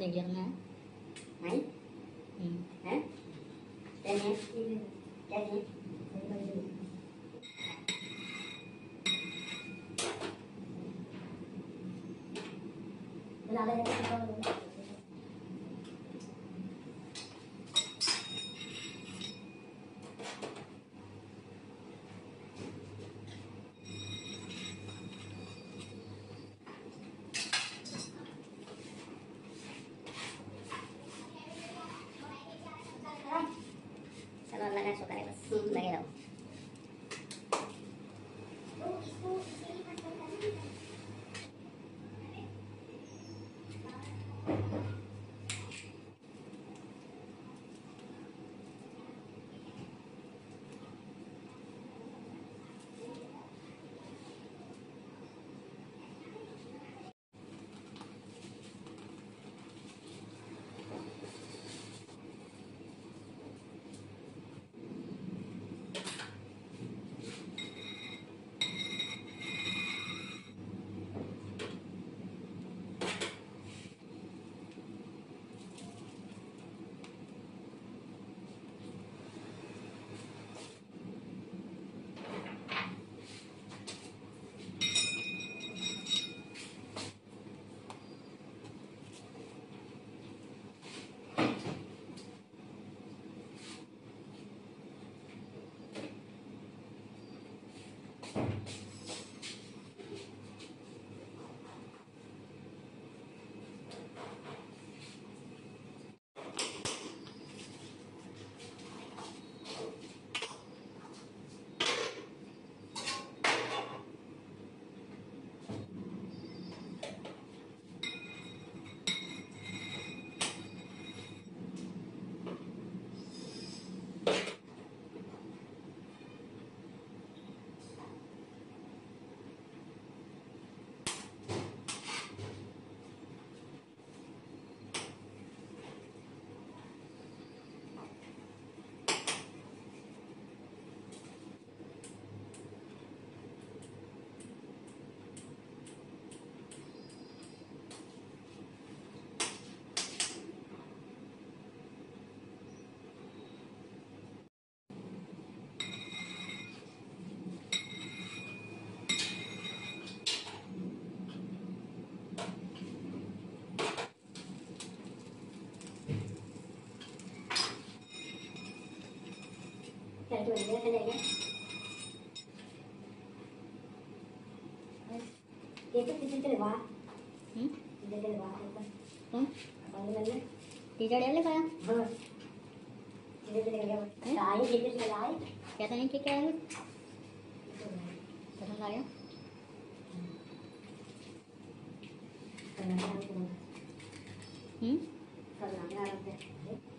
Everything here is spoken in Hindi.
देख लिया तुमने नहीं हम्म है चलिए चलिए बना ले Cari tu dia kan dia. Dia tu kita lewa. हम्म Dia lewa apa? कौन Apa lagi? टीचर डर लिखा हाँ. Dia tu lewa. Sai dia tu lewa. कैसा नहीं ठीक क्या है पसंद आ गया Kalau nak हम्म kalau nak